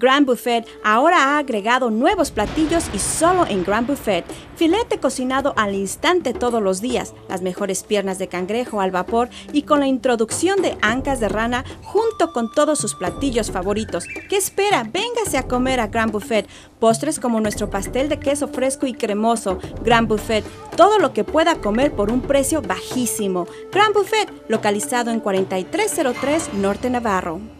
Grand Buffet ahora ha agregado nuevos platillos y solo en Grand Buffet, filete cocinado al instante todos los días, las mejores piernas de cangrejo al vapor y con la introducción de ancas de rana junto con todos sus platillos favoritos. ¿Qué espera? Véngase a comer a Grand Buffet. Postres como nuestro pastel de queso fresco y cremoso, Grand Buffet, todo lo que pueda comer por un precio bajísimo. Grand Buffet, localizado en 4303 Norte Navarro.